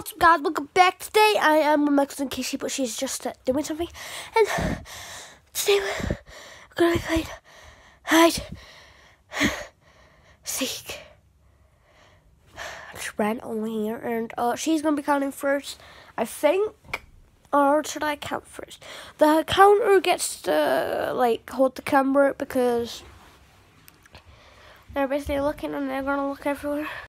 What's up guys, welcome back. Today I am with Max and Casey, but she's just uh, doing something. And today we're going to be playing hide, seek. Just ran over here and uh, she's going to be counting first, I think. Or should I count first? The counter gets to like hold the camera because they're basically looking and they're going to look everywhere.